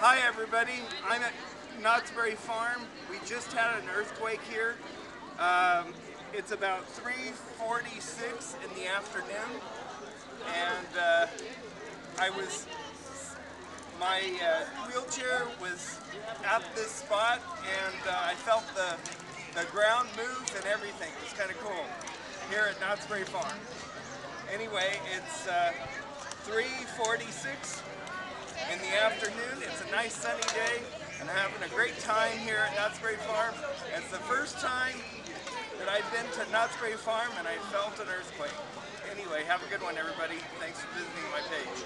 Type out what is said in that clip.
Hi everybody, I'm at Knott's Berry Farm. We just had an earthquake here. Um, it's about 3.46 in the afternoon and uh, I was, my uh, wheelchair was at this spot and uh, I felt the, the ground move and everything. It was kind of cool here at Knott's Berry Farm. Anyway, it's uh, 3.46 in the afternoon. Nice sunny day and having a great time here at Knott's Berry Farm. It's the first time that I've been to Knott's Berry Farm and I felt an earthquake. Anyway, have a good one everybody. Thanks for visiting my page.